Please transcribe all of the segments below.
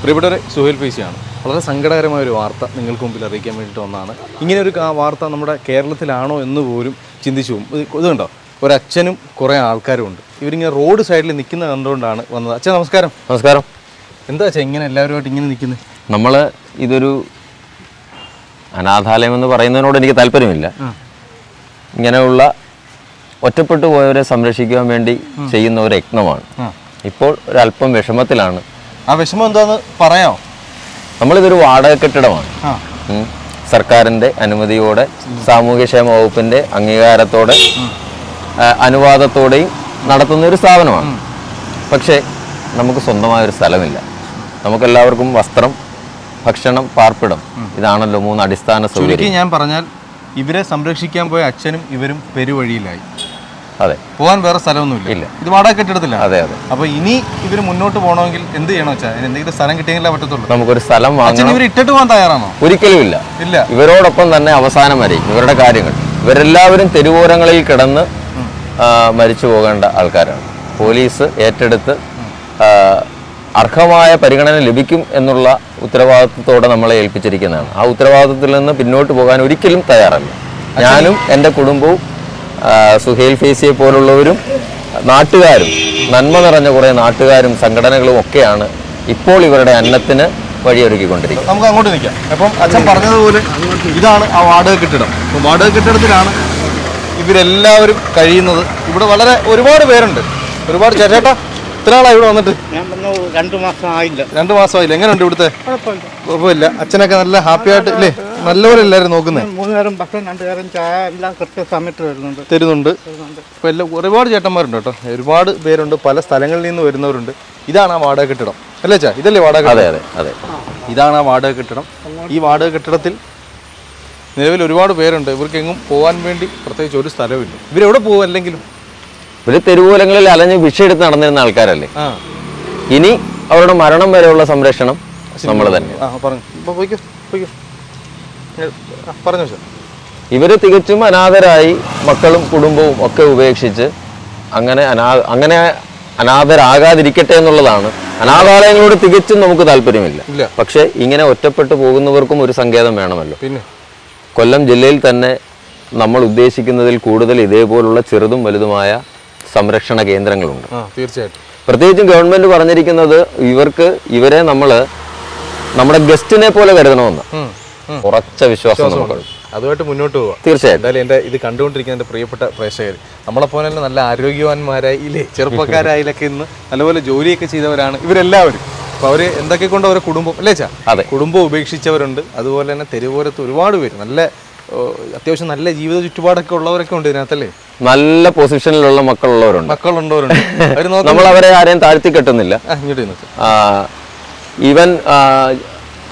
പ്രിയപ്പെട്ടവരെ സുഹേൽ ഫേസിയാണ്. വളരെ സങ്കടകരമായ ഒരു വാർത്ത നിങ്ങൾക്ക് മുമ്പിൽ അറിയിക്കാൻ വേണ്ടിയിട്ട് വന്നതാണ്. ഇങ്ങനെ ഒരു വാർത്ത നമ്മുടെ കേരളത്തിലാണോ എന്ന് പോലും ചിന്തിച്ചു പോകും. ഇത് ഇത് കണ്ടോ? ഒരച്ഛനും കുറേ ആൾക്കാരും ഉണ്ട്. ഇവരിങ്ങനെ റോഡ് സൈഡിൽ നിൽക്കുന്ന കണ്ടുകൊണ്ടാണ് വന്നത്. അച്ഛൻ നമസ്കാരം. നമസ്കാരം. എന്താ അച്ഛൻ ഇങ്ങനെ എല്ലാവരുമായിട്ട് ഇങ്ങനെ നിൽക്കുന്നത് നമ്മൾ ഇതൊരു അനാഥാലയം എന്ന് പറയുന്നതിനോട് എനിക്ക് താല്പര്യമില്ല. ഇങ്ങനെയുള്ള ഒറ്റപ്പെട്ടു പോയവരെ സംരക്ഷിക്കാൻ വേണ്ടി ചെയ്യുന്ന ഒരു യജ്ഞമാണ്. ഇപ്പോൾ ഒരല്പം വിഷമത്തിലാണ്. ആ വിഷമം എന്താന്ന് പറയാമോ? നമ്മളിതൊരു വാടക കെട്ടിടമാണ്. സർക്കാരിന്റെ അനുമതിയോടെ സാമൂഹ്യക്ഷേമ വകുപ്പിന്റെ അംഗീകാരത്തോടെ അനുവാദത്തോടെയും നടത്തുന്ന ഒരു സ്ഥാപനമാണ് പക്ഷേ നമുക്ക് സ്വന്തമായ ഒരു സ്ഥലമില്ല. നമുക്കെല്ലാവർക്കും വസ്ത്രം ഭക്ഷണം പാർപ്പിടം ഇതാണല്ലോ മൂന്ന് അടിസ്ഥാന സൗകര്യം. ഞാൻ പറഞ്ഞാൽ ഇവരെ സംരക്ഷിക്കാൻ പോയ അച്ഛനും ഇവരും പെരുവഴിയിലായി. അതെ. പോകാൻ വേറെ സ്ഥലമൊന്നും ഇല്ല. ഇത് വാടക കെട്ടിടത്തില്ല അതെ അതെ. അപ്പൊ ഇനി ഇവർ മുന്നോട്ട് പോകണമെങ്കിൽ എന്ത് ചെയ്യണം വെച്ചാൽ എന്തെങ്കിലും സ്ഥലം കിട്ടിയെങ്കിലേ പറ്റത്തുള്ളൂ. നമുക്കൊരു സ്ഥലം വാങ്ങണം. ഇവർ ഇട്ടിട്ട് പോകാൻ തയ്യാറാണോ? ഒരിക്കലും ഇല്ല. ഇല്ല. ഇവരോടൊപ്പം തന്നെ അവസാനം വരെ ഇവരുടെ കാര്യങ്ങൾ. ഇവരെല്ലാവരും തെരുവോരങ്ങളിൽ കിടന്ന് മരിച്ചു പോകേണ്ട ആൾക്കാരാണ്. പോലീസ് ഏറ്റെടുത്ത് അർഹമായ പരിഗണന ലഭിക്കും എന്നുള്ള ഉത്തരവാദിത്വത്തോടെ നമ്മളെ ഏൽപ്പിച്ചിരിക്കുന്നതാണ്. ആ ഉത്തരവാദിത്വത്തിൽ നിന്ന് പിന്നോട്ട് പോകാൻ ഒരിക്കലും തയ്യാറല്ല. ഞാനും എന്റെ കുടുംബവും സുഹേൽ ഫേസിയെ പോലുള്ളവരും നാട്ടുകാരും നന്മ നിറഞ്ഞ കുറേ നാട്ടുകാരും സംഘടനകളും ഒക്കെയാണ് ഇപ്പോൾ ഇവരുടെ അന്നത്തിന് വഴിയൊരുക്കിക്കൊണ്ടിരിക്കുന്നത്. നമുക്ക് അങ്ങോട്ട് നിൽക്കാം. അപ്പം അച്ഛൻ പറഞ്ഞതുപോലെ ഇതാണ് ആ വാടക കെട്ടിടം. അപ്പം വാടക കെട്ടിടത്തിലാണ് ഇവരെല്ലാവരും കഴിയുന്നത്. ഇവിടെ വളരെ ഒരുപാട് പേരുണ്ട്. ഒരുപാട് ചേട്ടാ എത്ര ആളാ ഇവിടെ വന്നിട്ട്? ഞാൻ വന്നു രണ്ടു മാസം ആയില്ല. രണ്ട് മാസമായില്ല? എങ്ങനെയുണ്ട് ഇവിടുത്തെ? കുഴപ്പമില്ല. കുഴപ്പമില്ല. അച്ഛനൊക്കെ നല്ല ഹാപ്പി ആയിട്ട് ഇല്ലേ? നല്ലപോലെ എല്ലാവരും നോക്കുന്നത് മൂന്ന് നേരം ഭക്ഷണം രണ്ടു നേരം ചായ എല്ലാം കൃത്യ സമയത്ത് വരുന്നുണ്ട് തരുന്നുണ്ട്. ഇപ്പൊ എല്ലാം ഒരുപാട് ചേട്ടന്മാരുണ്ട് കേട്ടോ. ഒരുപാട് പേരുണ്ട്. പല സ്ഥലങ്ങളിൽ നിന്ന് വരുന്നവരുണ്ട്. ഇതാണ് ആ വാടക കെട്ടിടം. അല്ലേ ചാ ഇതല്ലേ വാടക അതെ കെട്ടിടം? അതെ അതെ. ഇതാണ് ആ വാടക കെട്ടിടം. ഈ വാടക കെട്ടിടത്തിൽ നിലവിൽ ഒരുപാട് പേരുണ്ട്. ഇവർക്ക് എങ്ങും പോകാൻ വേണ്ടി പ്രത്യേകിച്ച് ഒരു സ്ഥലമില്ല ഇവരെവിടെ പോകും അല്ലെങ്കിലും? ഇവർ തെരുവൂലങ്ങളിൽ അലഞ്ഞ് ഭിക്ഷയെടുത്ത് നടന്നിരുന്ന ആൾക്കാരല്ലേ? ഇനി അവരുടെ മരണം വരെയുള്ള സംരക്ഷണം നമ്മൾ തന്നെ പറഞ്ഞു ഇപ്പോൾ പോയിക്കോ പോയിക്കോ ഏ, ആ, പറഞ്ഞോ സാർ. ഇവർ തികച്ചും അനാഥരായി മക്കളും കുടുംബവും ഒക്കെ ഉപേക്ഷിച്ച് അങ്ങനെ അനാ അങ്ങനെ അനാഥരാകാതിരിക്കട്ടെ എന്നുള്ളതാണ്. അനാഥാലയങ്ങളോട് തികച്ചും നമുക്ക് താല്പര്യമില്ല. പക്ഷെ ഇങ്ങനെ ഒറ്റപ്പെട്ടു പോകുന്നവർക്കും ഒരു സങ്കേതം വേണമല്ലോ. പിന്നെ? കൊല്ലം ജില്ലയിൽ തന്നെ നമ്മൾ ഉദ്ദേശിക്കുന്നതിൽ കൂടുതൽ ഇതേപോലുള്ള ചെറുതും വലുതുമായ സംരക്ഷണ കേന്ദ്രങ്ങളുണ്ട്. തീർച്ചയായിട്ടും. പ്രത്യേകിച്ചും ഗവൺമെന്റ് പറഞ്ഞിരിക്കുന്നത് ഇവർക്ക് ഇവരെ നമ്മൾ നമ്മുടെ ഗസ്റ്റിനെ പോലെ കരുതണമെന്ന്. ഉറച്ച വിശ്വാസം നമുക്കുണ്ട്. അതുമായിട്ട് മുന്നോട്ട് പോവാം. തീർച്ചയായിട്ടും. എന്തായാലും എന്റെ ഇത് കണ്ടുകൊണ്ടിരിക്കുന്ന എന്റെ പ്രിയപ്പെട്ട പ്രേക്ഷകർ നമ്മളെപ്പോലെ തന്നെ നല്ല ആരോഗ്യവാന്മാരായി ഇല്ലേ ചെറുപ്പക്കാരായാലൊക്കെ ഇന്ന് നല്ലപോലെ ജോലിയൊക്കെ ചെയ്തവരാണ് ഇവരെല്ലാവരും. അപ്പോൾ അവർ എന്തൊക്കെ കൊണ്ട് അവരെ കുടുംബം അല്ലേ ചാ അതെ. കുടുംബം ഉപേക്ഷിച്ചവരുണ്ട്. അതുപോലെ തന്നെ തെരുവോരത്ത് ഒരുപാട് പേര്. നല്ല അത്യാവശ്യം നല്ല ജീവിത ചുറ്റുപാടൊക്കെ ഉള്ളവരൊക്കെ ഉണ്ട് ഇതിനകത്തല്ലേ? നല്ല പൊസിഷനിലുള്ള മക്കളുള്ളവരുണ്ട്. മക്കളുള്ളവരുണ്ട്. നമ്മൾ അവരെ ആരെയും താഴ്ത്തി കെട്ടുന്നില്ല. ഇങ്ങോട്ട് ഈവൻ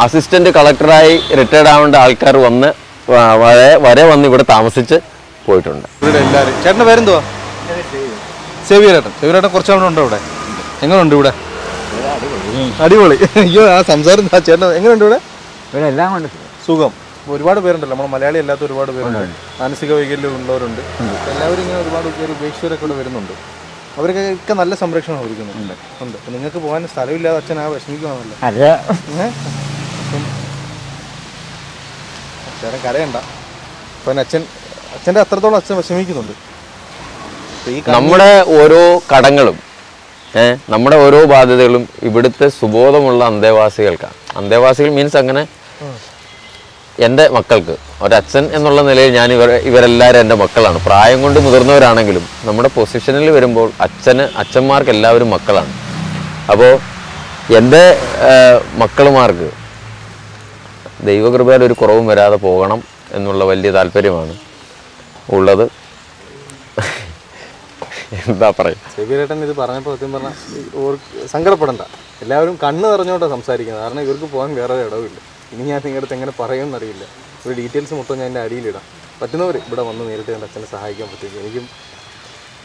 അസിസ്റ്റന്റ് കളക്ടറായി റിട്ടയർഡ് ആവേണ്ട ആൾക്കാർ വന്ന് വരെ വരെ വന്ന് ഇവിടെ താമസിച്ച് പോയിട്ടുണ്ട്. ഇവിടെ എല്ലാവരും ചേട്ടന്റെ പേരെന്തുവാ? സേവിയരേട്ടൻ. സേവിയരേട്ടൻ അവിടെ? ഉണ്ടോ ഇവിടെ? എങ്ങനെയുണ്ട് ഇവിടെ? അടിപൊളി. അയ്യോ ആ സംസാരം ചേട്ടൻ? എങ്ങനെയുണ്ട് ഇവിടെ? ഇവിടെ എല്ലാം കൊണ്ട് സുഖം. ഒരുപാട് പേരുണ്ടല്ലോ. നമ്മുടെ മലയാളി അല്ലാത്ത ഒരുപാട് പേരുണ്ട്. മാനസിക വൈകല്യം ഉള്ളവരുണ്ട്. എല്ലാവരും ഇങ്ങനെ ഒരുപാട് പേര് ഉപേക്ഷിച്ചവരൊക്കെ ഇവിടെ വരുന്നുണ്ട്. അവർക്കൊക്കെ നല്ല സംരക്ഷണം ഒരുക്കുന്നുണ്ട് ഉണ്ട്. നിങ്ങൾക്ക് പോകാൻ സ്ഥലമില്ലാതെ അച്ഛൻ ആ വിഷമിക്കുവാണല്ലോ. ചേട്ടൻ കരയണ്ട. അപ്പം അച്ഛൻ അച്ഛന്റെ അത്രത്തോളം അച്ഛൻ വിഷമിക്കുന്നുണ്ട്. നമ്മുടെ ഓരോ കടങ്ങളും ഏഹ് നമ്മുടെ ഓരോ ബാധ്യതകളും ഇവിടുത്തെ സുബോധമുള്ള അന്തേവാസികൾക്കാണ് അന്തേവാസികൾ മീൻസ് അങ്ങനെ എന്റെ മക്കൾക്ക് ഒരച്ഛൻ എന്നുള്ള നിലയിൽ ഞാൻ ഇവർ ഇവരെല്ലാവരും എന്റെ മക്കളാണ്. പ്രായം കൊണ്ട് മുതിർന്നവരാണെങ്കിലും നമ്മുടെ പൊസിഷനിൽ വരുമ്പോൾ അച്ഛന് അച്ഛന്മാർക്ക് എല്ലാവരും മക്കളാണ്. അപ്പോൾ എന്റെ മക്കളുമാർക്ക് ദൈവകൃപയിൽ ഒരു കുറവും വരാതെ പോകണം എന്നുള്ള വലിയ താല്പര്യമാണ് ഉള്ളത്. എന്താ സെബിരേട്ടൻ ഇത് പറഞ്ഞപ്പോൾ സത്യം പറഞ്ഞാൽ സങ്കടപ്പെടണ്ട. എല്ലാവരും കണ്ണ് നിറഞ്ഞോട്ടെ സംസാരിക്കുന്നത്. കാരണം ഇവർക്ക് പോകാൻ വേറെ ഇടവില്ല ഇനി ഞാൻ നിങ്ങളുടെ അടുത്ത് എങ്ങനെ പറയുമെന്നറിയില്ല ഒരു ഡീറ്റെയിൽസ് മൊത്തം ഞാൻ എന്റെ അടിയിലിടാം പറ്റുന്നവർ ഇവിടെ വന്ന് നേരിട്ട് കണ്ട് അച്ഛനെ സഹായിക്കാൻ പറ്റും എനിക്കും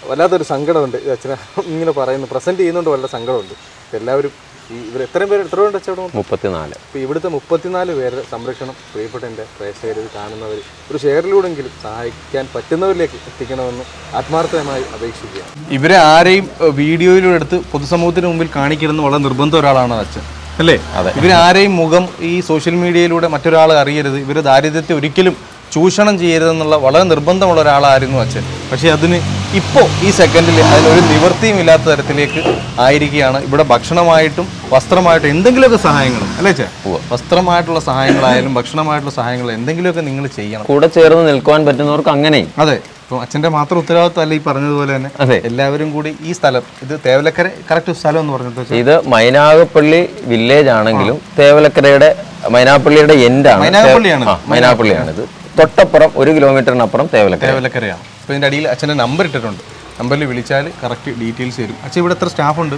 വല്ലാത്തൊരു സങ്കടമുണ്ട്. അച്ഛനെ ഇങ്ങനെ പറയുന്നു. പ്രസന്റ് ചെയ്യുന്നതുകൊണ്ട് വളരെ സങ്കടമുണ്ട്. എല്ലാവരും ഈ ഇവർ എത്രയും പേര് എത്ര പേരുണ്ട് ഇവിടെ മുപ്പത്തിനാല്. ഇപ്പോൾ ഇവിടുത്തെ മുപ്പത്തിനാല് പേരുടെ സംരക്ഷണം പ്രിയപ്പെട്ട എന്റെ പ്രേക്ഷകർ ഇത് കാണുന്നവർ ഒരു ഷെയറിലൂടെങ്കിലും സഹായിക്കാൻ പറ്റുന്നവരിലേക്ക് എത്തിക്കണമെന്ന് ആത്മാർത്ഥമായി അപേക്ഷിക്കുക ഇവരെ ആരെയും വീഡിയോയിലൂടെ എടുത്ത് പൊതുസമൂഹത്തിന് മുമ്പിൽ കാണിക്കരുതെന്ന് വളരെ നിർബന്ധം ഒരാളാണ് അച്ഛൻ അല്ലേ? അതെ. ഇവരാരെയും മുഖം ഈ സോഷ്യൽ മീഡിയയിലൂടെ മറ്റൊരാൾ അറിയരുത്. ഇവർ ദാരിദ്ര്യത്തെ ഒരിക്കലും ചൂഷണം ചെയ്യരുതെന്നുള്ള വളരെ നിർബന്ധമുള്ള ഒരാളായിരുന്നു അച്ഛൻ. പക്ഷേ അതിന് ഇപ്പോൾ ഈ സെക്കൻഡിൽ അതിനൊരു നിവൃത്തിയും ഇല്ലാത്ത തരത്തിലേക്ക് ആയിരിക്കുകയാണ്. ഇവിടെ ഭക്ഷണമായിട്ടും വസ്ത്രമായിട്ടും എന്തെങ്കിലുമൊക്കെ സഹായങ്ങളും അല്ലേ ചേ വസ്ത്രമായിട്ടുള്ള സഹായങ്ങളായാലും ഭക്ഷണമായിട്ടുള്ള സഹായങ്ങൾ എന്തെങ്കിലുമൊക്കെ നിങ്ങൾ ചെയ്യണം. കൂടെ ചേർന്ന് നിൽക്കുവാൻ പറ്റുന്നവർക്ക് അങ്ങനെ അതെ. ഇപ്പം അച്ഛന്റെ മാത്രം ഉത്തരവാദിത്തമല്ല ഈ പറഞ്ഞതുപോലെ തന്നെ. അതെ. എല്ലാവരും കൂടി ഈ സ്ഥലം ഇത് തേവലക്കര കറക്റ്റ് സ്ഥലം എന്ന് പറഞ്ഞിട്ട് ഇത് മൈനാഗപ്പള്ളി വില്ലേജ് ആണെങ്കിലും തേവലക്കരയുടെ മൈനാപ്പള്ളിയുടെ എൻഡാണ് മൈനാപ്പള്ളിയാണ് ആ, മൈനാപ്പള്ളിയാണ് ഇത് തൊട്ടപ്പുറം ഒരു കിലോമീറ്ററിനപ്പുറം തേവലക്കര. തേവലക്കരയാണ്. അപ്പോൾ ഇതിന്റെ അടിയിൽ അച്ഛന്റെ നമ്പർ ഇട്ടിട്ടുണ്ട്. നമ്പറിൽ വിളിച്ചാൽ കറക്റ്റ് ഡീറ്റെയിൽസ് തരും. അച്ഛൻ ഇവിടെ എത്ര സ്റ്റാഫുണ്ട്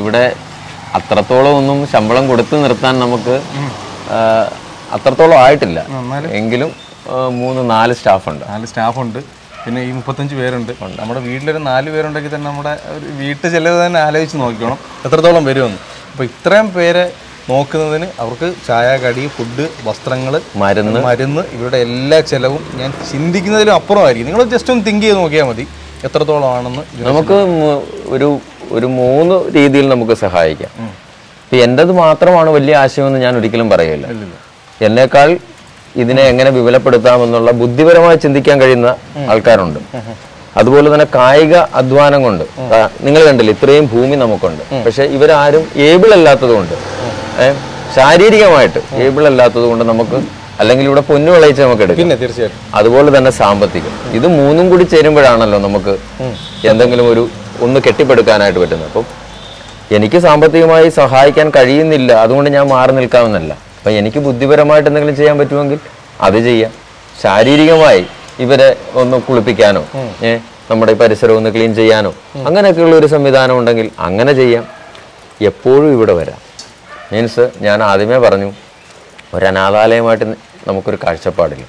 ഇവിടെ അത്രത്തോളം ഒന്നും ശമ്പളം കൊടുത്ത് നിർത്താൻ നമുക്ക് അത്രത്തോളം ആയിട്ടില്ല. എങ്കിലും മൂന്ന് നാല് സ്റ്റാഫുണ്ട് നാല് സ്റ്റാഫുണ്ട് പിന്നെ ഈ മുപ്പത്തഞ്ച് പേരുണ്ട്. നമ്മുടെ വീട്ടിലൊരു നാല് പേരുണ്ടെങ്കിൽ തന്നെ നമ്മുടെ ഒരു വീട്ടു ചെലവ് തന്നെ ആലോചിച്ച് നോക്കണം എത്രത്തോളം വരുമെന്ന്. അപ്പോൾ ഇത്രയും പേരെ നോക്കുന്നതിന് അവർക്ക് ചായ കടി ഫുഡ് വസ്ത്രങ്ങൾ മരുന്ന്. മരുന്ന് ഇവരുടെ എല്ലാ ചെലവും ഞാൻ ചിന്തിക്കുന്നതിലും അപ്പുറമായിരിക്കും. നിങ്ങൾ ജസ്റ്റ് ഒന്ന് തിങ്ക് ചെയ്ത് നോക്കിയാൽ മതി. എത്രത്തോളം ആണെന്ന് നമുക്ക് ഒരു ഒരു മൂന്ന് രീതിയിൽ നമുക്ക് സഹായിക്കാം. ഇപ്പം എന്റെത് മാത്രമാണ് വലിയ ആശയമെന്ന് ഞാൻ ഒരിക്കലും പറയില്ല. എന്നേക്കാൾ ഇതിനെ എങ്ങനെ വിപുലപ്പെടുത്താമെന്നുള്ള ബുദ്ധിപരമായി ചിന്തിക്കാൻ കഴിയുന്ന ആൾക്കാരുണ്ട്. അതുപോലെ തന്നെ കായിക അധ്വാനം കൊണ്ട്. നിങ്ങൾ കണ്ടില്ല ഇത്രയും ഭൂമി നമുക്കുണ്ട്. പക്ഷെ ഇവരാരും ഏബിൾ അല്ലാത്തത് കൊണ്ട് ഏഹ് ശാരീരികമായിട്ട് കേബിൾ അല്ലാത്തത് കൊണ്ട് നമുക്ക് അല്ലെങ്കിൽ ഇവിടെ പൊന്നു വിളയിച്ച് നമുക്ക് എടുക്കാം. പിന്നെ തീർച്ചയായിട്ടും. അതുപോലെ തന്നെ സാമ്പത്തികം. ഇത് മൂന്നും കൂടി ചേരുമ്പോഴാണല്ലോ നമുക്ക് എന്തെങ്കിലും ഒരു ഒന്ന് കെട്ടിപ്പടുക്കാനായിട്ട് പറ്റുന്നത്. അപ്പം എനിക്ക് സാമ്പത്തികമായി സഹായിക്കാൻ കഴിയുന്നില്ല. അതുകൊണ്ട് ഞാൻ മാറി നിൽക്കാമെന്നല്ല. അപ്പം എനിക്ക് ബുദ്ധിപരമായിട്ട് എന്തെങ്കിലും ചെയ്യാൻ പറ്റുമെങ്കിൽ അത് ചെയ്യാം. ശാരീരികമായി ഇവരെ ഒന്ന് കുളിപ്പിക്കാനോ ഏഹ് നമ്മുടെ ഈ പരിസരം ഒന്ന് ക്ലീൻ ചെയ്യാനോ അങ്ങനെയൊക്കെയുള്ള ഒരു സംവിധാനം ഉണ്ടെങ്കിൽ അങ്ങനെ ചെയ്യാം. എപ്പോഴും ഇവിടെ വരാം. മീൻസ് ഞാൻ ആദ്യമേ പറഞ്ഞു ഒരു അനാഥാലയമായിട്ട് നമുക്കൊരു കാഴ്ചപ്പാടില്ല.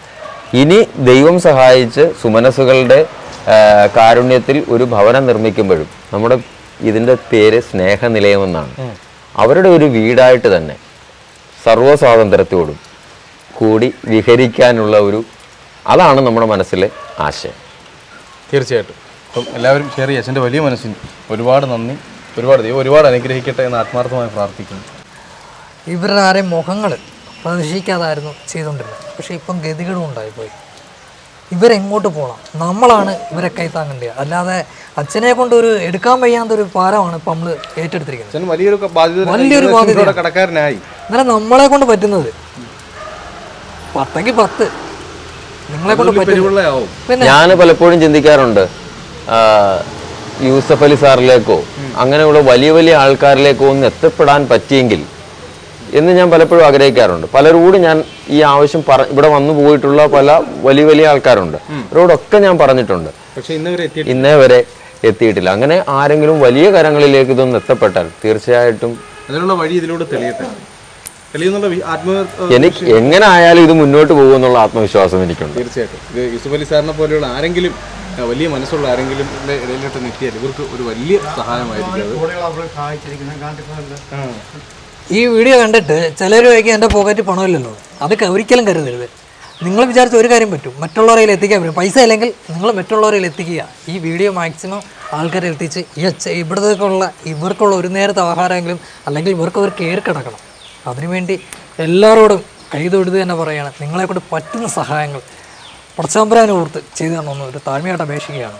ഇനി ദൈവം സഹായിച്ച് സുമനസ്സുകളുടെ കാരുണ്യത്തിൽ ഒരു ഭവനം നിർമ്മിക്കുമ്പോഴും നമ്മുടെ ഇതിന്റെ പേര് സ്നേഹനിലയമെന്നാണ്. അവരുടെ ഒരു വീടായിട്ട് തന്നെ സർവസ്വാതന്ത്ര്യത്തോടും കൂടി വിഹരിക്കാനുള്ള ഒരു അതാണ് നമ്മുടെ മനസ്സിലെ ആശയം. തീർച്ചയായിട്ടും. അപ്പം എല്ലാവരും ഷെയർ ചെയ്യുക. അച്ഛന്റെ വലിയ മനസ്സിന് ഒരുപാട് നന്ദി. ഒരുപാട് ദൈവം ഒരുപാട് അനുഗ്രഹിക്കട്ടെ എന്ന് ആത്മാർത്ഥമായി പ്രാർത്ഥിക്കുന്നു. ഇവരുടെ ആരെയും മുഖങ്ങൾ പ്രതീക്ഷിക്കാതായിരുന്നു ചെയ്തുകൊണ്ടിരുന്നത്. പക്ഷേ ഇപ്പം ഗതികളും ഉണ്ടായിപ്പോയി. ഇവരെങ്ങോട്ട് പോകണം നമ്മളാണ് ഇവരെ കൈത്താങ്ങേണ്ടത്. അല്ലാതെ അച്ഛനെ കൊണ്ട് ഒരു എടുക്കാൻ വയ്യാത്തൊരു ഭാരമാണ് ഇപ്പം നമ്മൾ ഏറ്റെടുത്തിരിക്കുന്നത്. വലിയൊരു വലിയൊരു ബാധ്യത. കടക്കാരനായി. എന്നാലും നമ്മളെ കൊണ്ട് പറ്റുന്നത് പത്തെങ്കിൽ പത്ത്. നിങ്ങളെ കൊണ്ട് പറ്റും ഞാൻ പലപ്പോഴും ചിന്തിക്കാറുണ്ട് യൂസഫ് അലി സാറിലേക്കോ അങ്ങനെയുള്ള വലിയ വലിയ ആൾക്കാരിലേക്കോ ഒന്ന് എത്തപ്പെടാൻ പറ്റിയെങ്കിൽ എന്ന് ഞാൻ പലപ്പോഴും ആഗ്രഹിക്കാറുണ്ട്. പലരോട് ഞാൻ ഈ ആവശ്യം പറ ഇവിടെ വന്നു പോയിട്ടുള്ള പല വലിയ വലിയ ആൾക്കാരുണ്ട്. അവരോടൊക്കെ ഞാൻ പറഞ്ഞിട്ടുണ്ട്. പക്ഷെ ഇന്നവരെ എത്തി ഇന്നേ വരെ എത്തിയിട്ടില്ല. അങ്ങനെ ആരെങ്കിലും വലിയ കരങ്ങളിലേക്ക് ഇതൊന്ന് എത്തപ്പെട്ടാൽ തീർച്ചയായിട്ടും അതിനുള്ള വഴി ഇതിലൂടെ തെളിയട്ടെ. തെളിയുന്നുള്ള ആത്മ എനിക്ക് എങ്ങനെ ആയാലും ഇത് മുന്നോട്ട് പോകുമെന്നുള്ള ആത്മവിശ്വാസം എനിക്കുണ്ട്. തീർച്ചയായിട്ടും. ഇത് യൂസുഫ് അലി സാറിനെ പോലെയുള്ള ആരെങ്കിലും വലിയ മനസ്സുള്ള ആരെങ്കിലും ഇടയിലോട്ട് എത്തിയാൽ ഇവർക്ക് ഒരു വലിയ സഹായമായിരിക്കും ഈ വീഡിയോ കണ്ടിട്ട് ചിലർ ചോദിക്കും എന്റെ പോക്കറ്റിൽ പണമില്ലല്ലോ. അത് ക- ഒരിക്കലും കരുതരുത്. നിങ്ങൾ വിചാരിച്ച ഒരു കാര്യം പറ്റും. മറ്റുള്ളവരെ എത്തിക്കാൻ പറ്റും. പൈസ ഇല്ലെങ്കിൽ നിങ്ങൾ മറ്റുള്ളവരെ എത്തിക്കുക. ഈ വീഡിയോ മാക്സിമം ആൾക്കാരെ എത്തിച്ച് ഈ ഇവിടത്തേക്കുള്ള ഇവർക്കുള്ള ഒരു നേരത്തെ ആഹാരമെങ്കിലും അല്ലെങ്കിൽ ഇവർക്ക് ഒരു കയറി കിടക്കണം അതിനുവേണ്ടി എല്ലാവരോടും കൈതൊഴുത് തന്നെ പറയുകയാണ്. നിങ്ങളെക്കൊണ്ട് പറ്റുന്ന സഹായങ്ങൾ പടച്ചാമ്പരാനെ ചെയ്തു തരണമെന്ന് ഒരു താഴ്മയായിട്ട് അപേക്ഷിക്കുകയാണ്.